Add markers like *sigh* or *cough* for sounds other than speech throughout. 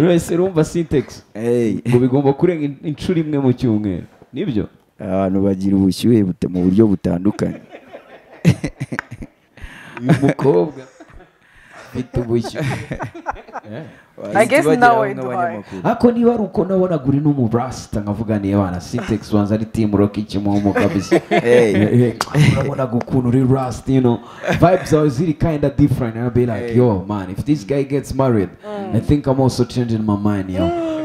buri wese rumva Hey, ngo bigomba kurenga in- inshuro imwe mu cyumweru. Nibyo? Abantu bagira ubushyuhe mu buryo butandukanye. *laughs* Uyu mukobwa nawe nk'abanyamakuru. ariko niba ari uko nabona uri n'umurasita nkavuganiye abana syntax wanza ari timu rock ikimumu kabisa. *laughs* Hey. Eh, eh, urabona ukuntu uri rasita you know. Vibes are really kinda of different and I'll be like yo man if this guy gets married I think I'm also changing my mind yo. *laughs*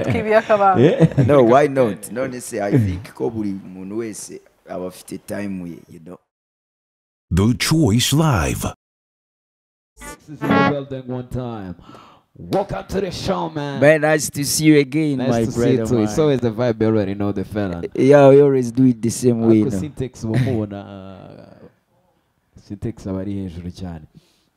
Utwibiye akabanga no why not? None se i think ko buri muntu wese aba afite time ye you know The Choice Live. This is in the building one time welcome to the show man Very nice to see you again nice my to see you brother too man. it's always the vibe you already know the fella yeah we always do it the same way ariko no? syntax bamubona *laughs* uh, syntax aba ari hejuru cyane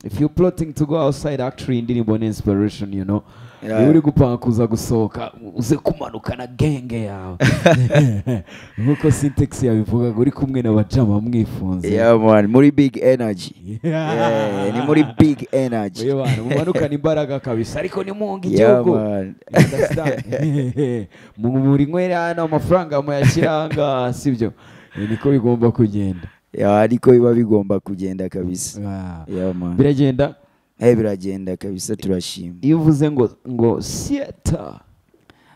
if you're plotting to go outside actually indirimbo ni inspiration you know Yeah. Iyo uri gupanga kuza gusohoka uze kumanukana genge yawe. *laughs* Nk'uko syntax yabivugaga uri kumwe na bajama mwifunze. Muri big energy. Ni muri big energy. Mumanukana imbaraga kabisa ariko nimunga yeah igihugu. man. You understand? *laughs* Mu- muri nkwerana amafaranga muyashyiranga sibyo niko bigomba kugenda. Ariko biba bigomba kugenda kabisa. Ah. biragenda? Biragenda kabisa turashima. Iyo uvuze ngo ngo siyeta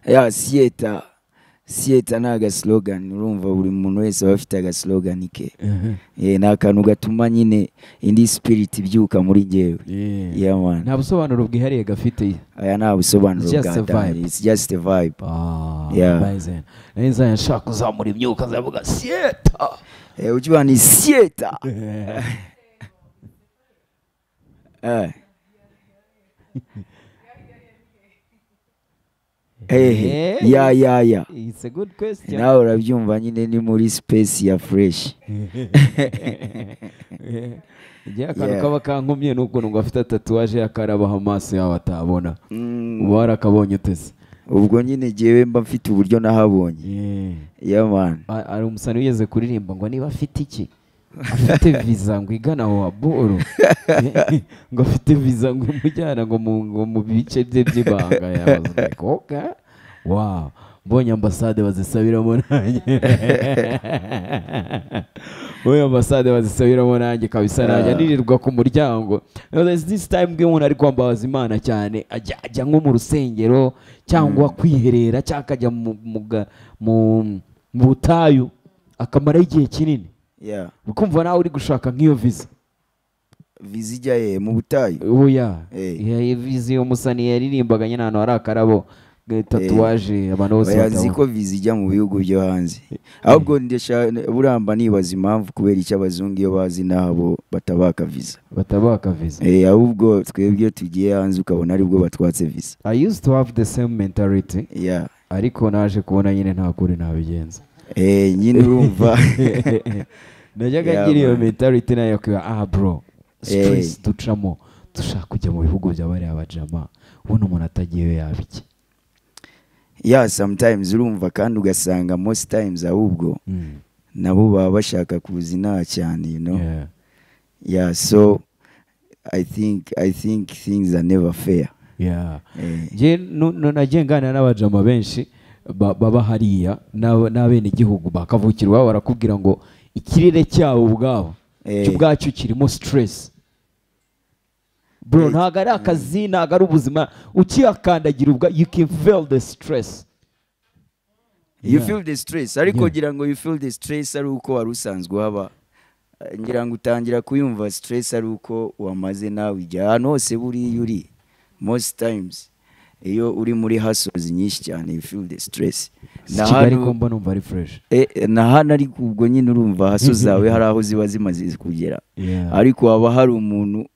yeah sieta. Sieta ni agaslogan urumva buri muntu wese aba afite agaslogan ke. Eh, ni akantu gatuma nyine indi spirit ibyuka muri man. Nta busobanuro bwihariye gafite aya nta busobanuro It's just a bwa vibe. it's just a vibe. Yeah. amazing. nari nzajya nshaka kuzamura imyuka nzavuga siyeta eh ni sieta. Eh Eh, Eh. Ya ya ya it's a good question. Nawe urabyumva nyine ni muri space ya fresh. *laughs* Igihe akantu kaba kankumye ni ukuntu ngo afite tatuwaje yakarabaho amaso yawe atabona Mm, uba warakabonye utese ubwo nyine jyewe mba mfite uburyo nahabonye. Yeah. ya man. A- hari umusani wigeze kuririmba ngo niba afite iki? Afite viza ngo igana wa boro *laughs* ngo afite viza ngo imujyana ngo mu bice bye by'ibanga yabazwe wow. Mbonye ambasade bazisabiramo nanjye. *laughs* Mbonye ambasade bazisabiramo nanjye kabisa nanjye Ah. nirirwa ku muryango. This time bwe umuntu ari kwambabaza imana cyane ajya nko mu rusengero cyangwa kwiherera cyangwa akajya mu, butayu. Akamaraho igihe kinini ukumva nawe uri gushaka nk'iyo viza viza ijya ye mu butayu oya Eh. viza iyo musani yaririmbaga nyine ahantu hari akarabo eh, tatuwaje abantu bose batabona. ko viza ijya mu bihugu byo hanze. Ahubwo ndesha buramba nibaza impamvu kubera icyo abazungu iyo bazi nabo batabaka viza batabaka viza Eh, ahubwo twebwe tugiye hanze ukabona ari bwo batwatse viza i used to have the same mentality. Ariko naje kubona nyine nta kuri nabigenza. Eh, nyine urumva *laughs* najyaga ngira iyo mentality na yo kuba ah bro stress Eh. ducamo dushaka kujya mu bihugu bya bariya bajama ubona umuntu atagiyeyo yaba iki ya sometimes urumva kandi ugasanga most times ahubwo Mm. nabo baba bashaka kuza inaha cyane you know Yeah. so i think i think things are never fair Yeah. eh, nu- nu- nagiye nganira n'abajama benshi baba hariya n'ab- n'abenegihugu bakavukira iwabo barakubwira ngo ikirere cyabo ubwabo Eh. cyo ubwacyo kirimo stress. Bro Eh, ntabwo ari akazi ntabwo ari ubuzima. Ukihakandagira ubwa you can feel the stress. You feel the stress. Ariko ngira ngo you feel the stress ari uko wari usanzwe uhaba. Eh, ngira ngo utangira kuyumva stress ari uko wamaze nawe. Ijya ahantu hose buriya uri most times iyo uri muri hustles nyinshi cyane feel the stress. Na kigali ko mba numva ari fresh. Eh, na hano ariko ubwo nyine urumva haso *laughs* zawe hari aho ziba zimaze kugera. Ariko haba hari umuntu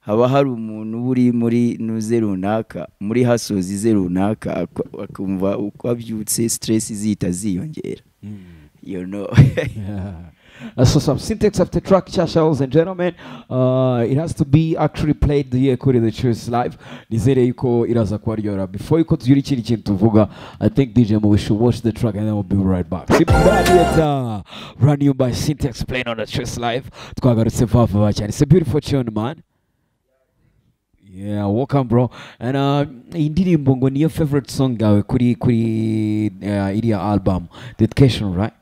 haba hari umuntu uri muri nuze runaka muri hasozi ze runaka ak- akumva uko abyutse stress zihita ziyongera. Mm. you know. *laughs* Uh, so some syntax of the track, Chasha, and gentlemen. Uh, it has to be actually played here kuri the choice live. Nizere yuko iraza kubaryohera. Before yuko tugira ikindi kintu tuvuga, I think DJ Mo, we should watch the track and then we'll be right back. Run you by syntax playing on the choice live. Twagarutse vuba cyane. It's a beautiful tune, man. Yeah, welcome bro. And uh, iyi ndirimbo ngo niyo favorite song yawe kuri kuri uh, album Dedication, right?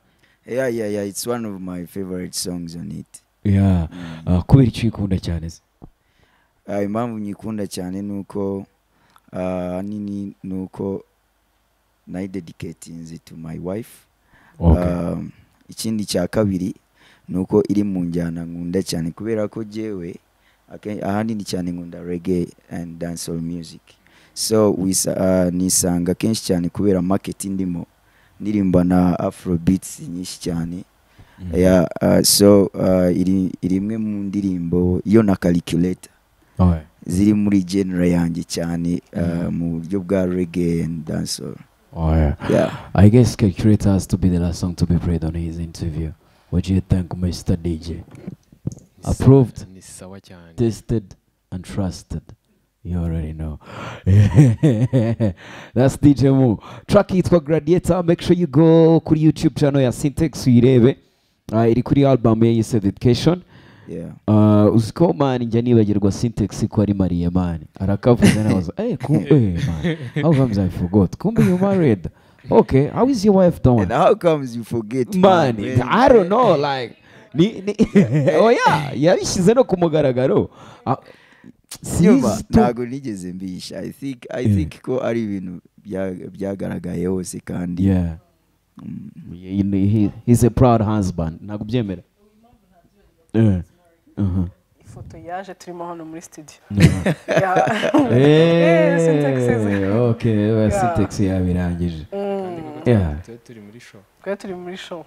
Yeah yeah yeah. It's one of my favorite songs on it. Yeah. Uh, kubera icyo uyikunda cyane se? Ah, impamvu nyikunda cyane ni uko ah, ahanini ni uko nayidedicatinze to my wife. Um, ikindi cya kabiri ni uko iri mu njyana nkunda cyane kubera ko jyewe ahanini cyane nkunda reggae and dancehall music. So uh, nisanga kenshi cyane kubera market ndimo. Ndirimba na afrobeats nyinshi cyane Mhm. uh, so uh, iri imwe mu ndirimbo yo na calculator ziri muri genre yanjye cyane uh, Mhm. mu buryo bwa reggae and dancehall Oh, yeah. yeah I guess Calculator has to be the last song to be played on his interview. What do you think, Mr. DJ? Approved. Tested and trusted. You already know. *laughs* That's DJ Mu. Track yitwa Gladiator. Make sure you go kuri YouTube channel ya Syntax uyirebe. Uh, iri kuri album ye yise Dedication. yeah Uh, uziko man njya nibagirwa Syntax ko ari Marie man. Arakavuze nabaza, "Eh, kumbe *laughs* man. How comes I forgot? Kumbe you married." Okay, how is your wife doing? and how comes you forget man i don't know *laughs* like ni, ni oh yeah yabishyize no ku mugaragaro Ah, tu- ntabwo nigeze mbisha i think i think ko ari ibintu bya- byagaragaye hose kandi. Yeah. Mm, he's a proud husband. Ntabwo ubyemera? Eh, uh-huh. ifoto yaje turimo hano muri studio. Syntax yabirangije. Mm. yeah. Tuba turi muri show. Twari turi muri show.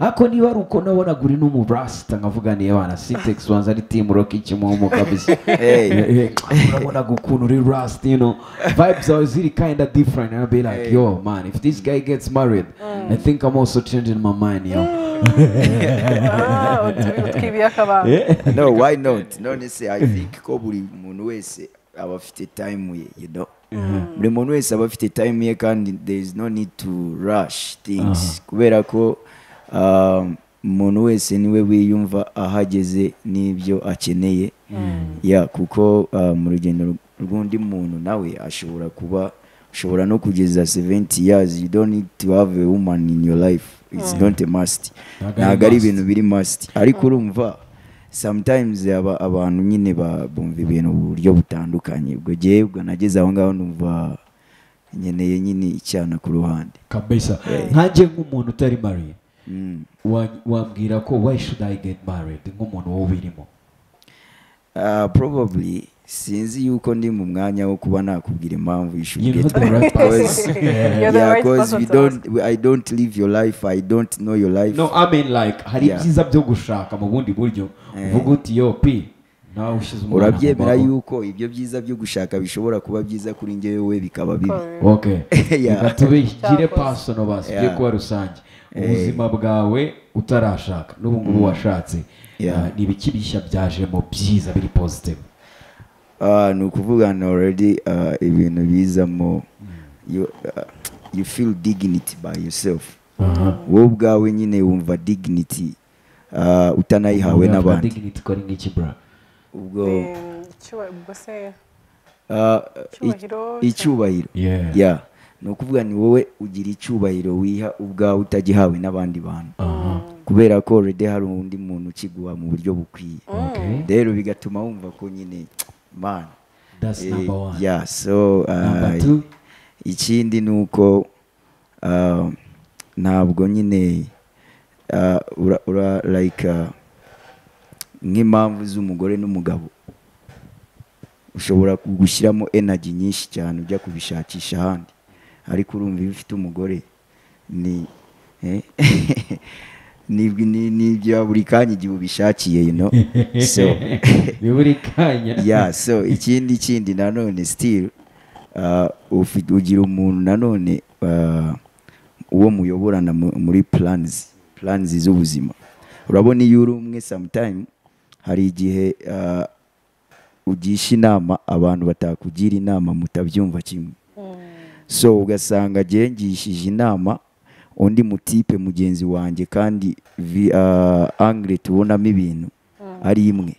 Ako niba ari uko nabonaga uri n'umubrasita nkavuga niyo bana syntax wanza ari team rock ikimomo kabisa. *laughs* Hey. Eh, eh, urabonaga ukuntu uri rust you know. Vibes are really kinda of different and I'll be like yo man if this guy gets married I think I'm also changing my mind yo. Akabanga *laughs* no why not? None se i think ko buri muntu wese aba afite time ye you know buri muntu wese aba afite time ye kandi there is no need to rush things. Kubera ko um, umuntu wese ni we wiyumva ahageze n'ibyo akeneye. Ya kuko uh, mu rugendo rw'undi muntu nawe ashobora kuba ushobora no kugeza 70 years. You don't need to have a woman in your life. It's not a must. Ntabwo ari ibintu biri must. Ariko urumva sometimes aba, abantu nyine bumva ibintu mu buryo butandukanye. Ubwo jyewe ubwo nageze aho ngaho numva nkeneye nyine icyana ku ruhande. Kabisa. Nkanjye nk'umuntu utari mariye mm. wa- wambwira ko why should I get married? Nk'umuntu wowe ubirimo. Uh, probably sinzi yuko ndi mu mwanya wo kuba nakubwira impamvu you should get married because- *laughs* yeah, because we don't I don't live your life I don't know your life. No I mean like hari ibyiza byo gushaka mu bundi buryo. Eh. uvuga uti yo pi urabyemera yuko ibyo byiza byo gushaka bishobora kuba byiza kuri njyewe we bikaba bibi. Okay *laughs* Yeah. reka tubigire pasono basi byo Yeah. kuba rusange. Eh. ubuzima bwawe utarashaka n'ubu ngubu washatse. Yeah. ah, ni ibiki bishya byajemo byiza biri positive. Ni ukuvuga na already ah, ibintu bizamo you, ah, you feel dignity by yourself. Wowe ubwawe nyine wumva dignity ah, utanayihawe n'abandi. ubwo Eh, ah, icyubahiro yeah. Ni ukuvuga ni wowe ugira icyubahiro wiha ubwawe utagihawe n'abandi bantu. Kubera ko already hari undi muntu ukiguha mu buryo bukwiye. Okay. Rero bigatuma wumva ko nyine man that's eh, number one. yeah so ah, number two. Ikindi ni uko ah, ntabwo nyine ah, ura, ura like ah, nk'impamvu z'umugore n'umugabo. Ushobora gushyiramo energy nyinshi cyane ujya kubishakisha ahandi. Ariko urumva iyo ufite umugore ni *laughs* ni ni- ni ibya buri kanya igihe ubishakiye you know? *laughs* So *laughs* ni buri kanya. *laughs* Yeah so ikindi kindi nanone still uh, ufite ugira umuntu nanone uh, uwo muyoborana mu- muri plans plans z'ubuzima. Urabona iyo uri umwe sometime hari igihe uh, ugisha inama abantu batakugira inama mutabyumva kimwe. So ugasanga agiye ngishije inama undi mutipe mugenzi wanjye kandi vi- uh, angle tubonamo ibintu ari imwe.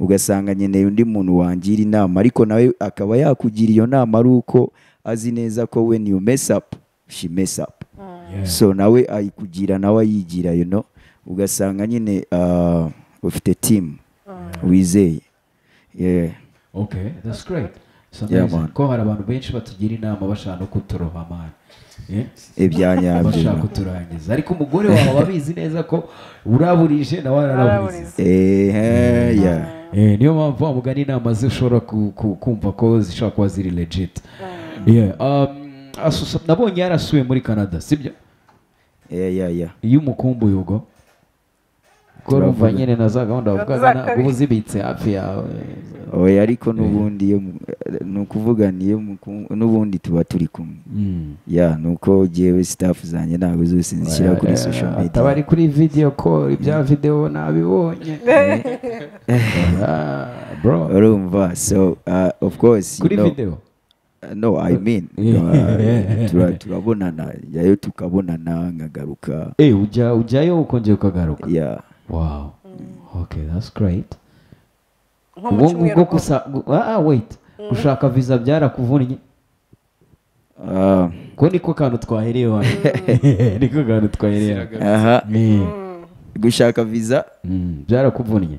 Ugasanga nkeneye undi muntu wangira inama ariko nawe akaba yakugira iyo nama ari uko azi neza ko when you mess up she mess up. Yeah. so nawe ayikugira nawe ayigira you know. Ugasanga nyine ah, ufite team wizeye. Yeah. Okay, that's great. So Yeah, amazing. man. ko hari abantu benshi batugira inama bashaka no kuturoha man. Yeah? ibya nyabyo bashaka you know. kuturangiza ariko umugore wawe aba abizi neza ko uraburije nawe araraburiza Araburiza. Eh, yeah. Eh, niyo mpamvu wa mugani inama ze ushobora ku- ku- kumva ko zishobora kuba ziri legit Yeah, um, asusa- nabonye yarasuye muri canada sibyo Yeah, yeah, yeah. iyo umukumbuye ubwo ko urumva nyine na za gahunda uba uzibitse hafi yawe. Oya ariko n'ubundi iyo mu- ni ukuvuga niyo n'ubundi tuba turi kumwe. Mm. ya ni uko jyewe staff zanjye ntabwo zose nzishyira kuri Eh, social media. ataba ari kuri video call ibya video nabibonye. *laughs* Ah, bro. Urumva so uh, of course you kuri video? uh, no i mean *laughs* uh, tura- turabonana yayo tukabonana nkagaruka eh ujya ujyayo ukongera ukagaruka? Yeah wow. Okay that's great. Ubwo gusa gu- ah ah, wait. Gushaka visa byarakuvunnye ko niko kantu twahereye hano *laughs* niko kantu twahereye aha. Eh, gushaka visa? Mm, byarakuvunnye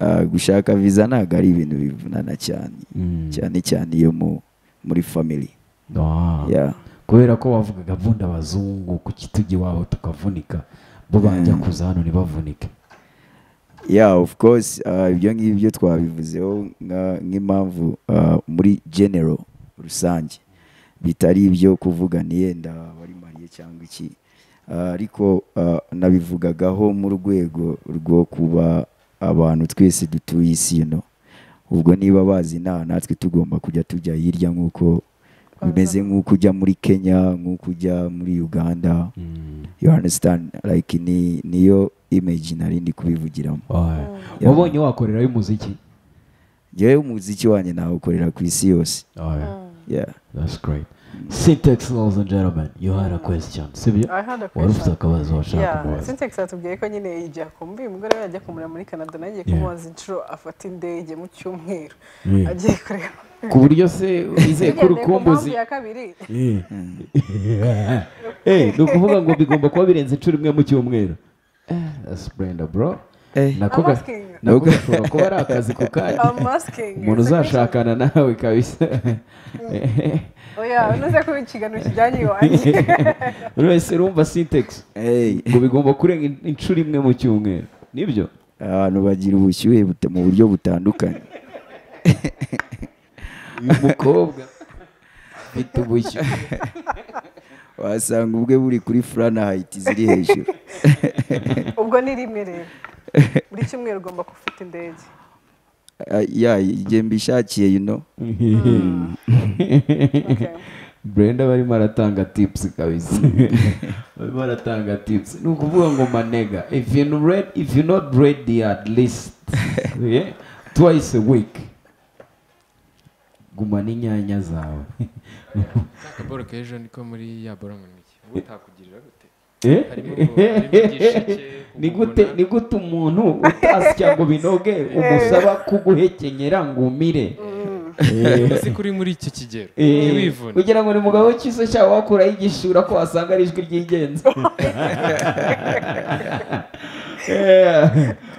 uh, gushaka visa ntabwo ari ibintu bivunana cyane. Mm. cyane cyane iyo mu muri family. Ah. yeah. Kubera ko wavugaga vunda abazungu kuki tujya iwabo tukavunika. Bo bajya kuza hano ntibavunike. Yeah of course uh, ibyo ngibyo twabivuzeho nk'impamvu uh, muri general rusange. Bitari ibyo kuvuga ni yenda bari mariye cyangwa iki? Uh, ariko nabivugagaho mu rwego rwo kuba abantu twese dutuye isi know. ubwo niba bazi nta natwe tugomba kujya tujya hirya nk'uko bimeze nk'uko ujya muri kenya nk'uko ujya muri uganda. You understand? Like ni niyo image nari ndi kubivugiramo. Yeah. wabonye wakorerayo umuziki njyewe umuziki wanjye nawukorera ku isi yose. Oya. yeah. That's great. Syntax ladies and gentlemen you had a question. Sibyo I had a wari ufite question. akabazo washaka kumubaza Syntax atubwiye ko nyine igihe akumbuye umugore we yajya kumureba muri Canada nawe agiye kumubaza inshuro afata indege mu cyumweru. Agiye kureba. Ku buryo se wizeye ko urukumbuzi *laughs* ni ukuvuga ngo bigomba kuba birenze inshuro imwe mu cyumweru. Eh, that's Brenda bro. Nako gashobora kuba ari akazi ku kanya umuntu uzashakana nawe kabisa. Oya unoze ko ikiganiro kijyanye iwanjye buri wese urumva syntax. Hey. ngo bigomba kurenga in- inshuro imwe mu cyumweru ni byo abantu bagira ubushyuhe buta- mu buryo butandukanye. Uyu *laughs* mukobwa. Afite ubushyuhe *laughs* wasanga ubwe buri kuri Fahrenheit ziri hejuru. Ubwo ni rimwe rero. *laughs* buri cyumweru ugomba gufata indege. Ah, yeah igihe mbishakiye you know. Okay. *laughs* brenda barimo aratanga tips kabisa. *laughs* Barimo aratanga tips. Ni ukuvuga ngo manega if you not read if you not ready at least yeah, twice a week gumana inyanya zawe. Akaboro k'ejo niko muri ya boro mu ntoki ubu utakugirira ni gute umugona. ni gute umuntu utasya ngo binoge umusaba kuguhekenyera ngo umire? Eh. uzi ko uri muri iki kigero? Eh, ntiwivune. Kugira ngo ni mugabo w'ikiso cyawe wakuraho igishura ko wasanga ari ijwi ry'ingenzi. *laughs*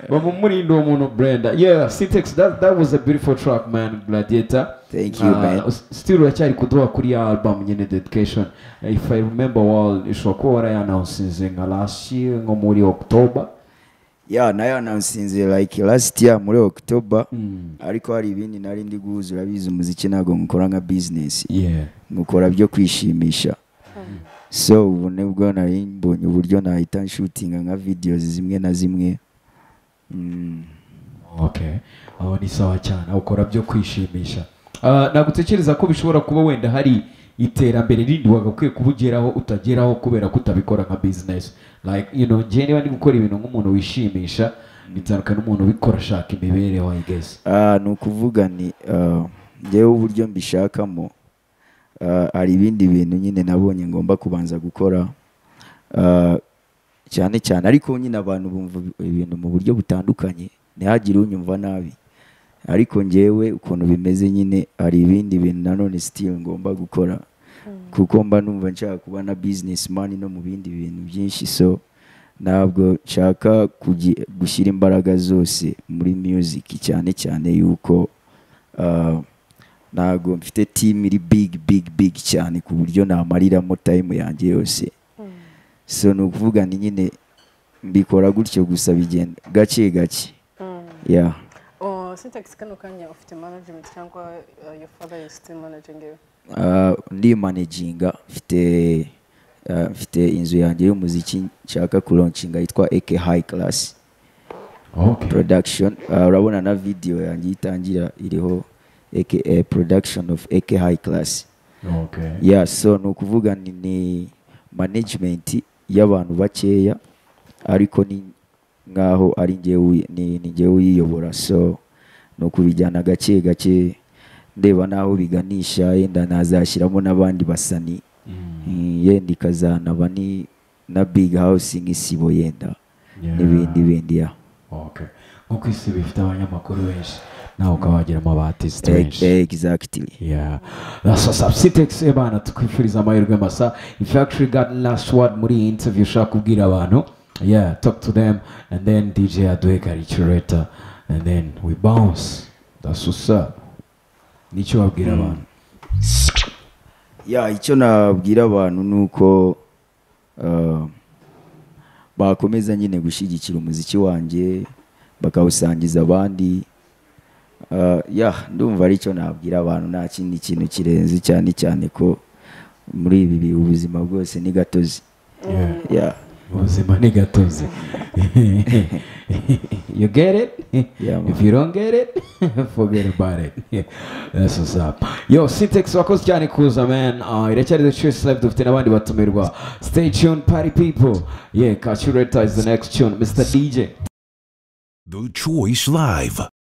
bamumurinda uwo muntu brenda. Yeah syntax that, that was a beautiful track man gladiator. Thank you, man. s- still uracyari kuduha kuri ya album nyine dedication. If i remember well ishobora kuba warayanawusinze nka last year nko muri october. Yeah na yo anansinze like last year muri October. Mm. ariko hari ibindi nari ndi guhuza urabizi umuziki ntabwo nkukora nka business. Yeah. Nkukora byo kwishimisha. So ubu ni bwo nari mbonye uburyo nahita nshutinga nka videos zimwe na zimwe. mm. Aho ni sawa cyane. Aho ukora byo kwishimisha. Ah, ntabwo utekereza ko bishobora kuba wenda hari iterambere rindi wagakwiye kuba ugeraho utageraho kubera ko utabikora nka know njye niba ndi gukora ibintu nk'umuntu wishimisha bitandukanye n'umuntu ubikora ashaka imibereho i guess. Ah, ni ukuvuga ni ah, njyewe uburyo mbishakamo hari ibindi bintu nyine nabonye ngomba kubanza gukora. Cyane cyane ariko nyine abantu bumva ibintu mu buryo butandukanye ntihagire unyumva nabi. Ariko ngewe ukuntu bimeze nyine hari ibindi bintu nanone still ngomba gukora kuko mba numva nshaka kuba na businessman no mu bindi bintu byinshi so ntabwo nshaka gushyira imbaraga zose muri music cyane cyane yuko ah, ntabwo mfite team iri big big big cyane ku buryo namariramo time yanjye yose. So ni ukuvuga ni nyine mbikora gutyo gusa bigenda gake gake yeah. Oh, syntax kano kanya ufite management cyangwa uh, your father is still managing you Uh, ndi managinga mfite uh, mfite inzu yanjye y'umuziki nshaka kuroncinga yitwa AK High Class okay. Production Uh, urabona na video yanjye itangira iriho AKA Production of AK High Class Okay. yeah so ni ukuvuga ni, ni management y'abantu bakeya ariko ni nkaho ari njyewe uyiyobora. So ni ukubijyana gake gake ndeba n'aho biganisha yenda nazashyiramo n'abandi basani. Mm, yenda ikazanaba ni na big house nk'isibo yenda. N'ibindi bindi ya. Okay. Nkuko isi bifite abanyamakuru benshi. Nawe ukaba mu abatisite benshi exactly Yeah. That's subsitex ebana tukwifuriza amahirwe masa. If you actually got last word muri iyi interview ushaka kubwira abantu, yeah, talk to them and then DJ aduhe kari and then we bounce. That's what's up. Nicyo wabwira abantu. ya icyo nabwira abantu ni uko uh, bakomeza nyine gushyigikira umuziki wanjye bakawusangiza abandi ya ndumva ari cyo nabwira abantu nta kindi kintu kirenze cyane cyane ko muri ibi bihe ubuzima bwose ni gatozi Ubuzima ni gatozi. *laughs* you get it? If you don't get it, *laughs* forget about it. That's what's up. Yo, Syntax wakoze cyane kuza man. Uh, iracyari the choice live dufite n'abandi batumirwa. Stay tuned party people. Yeah, Kachureta is the next tune. Mr. DJ. The Choice Live.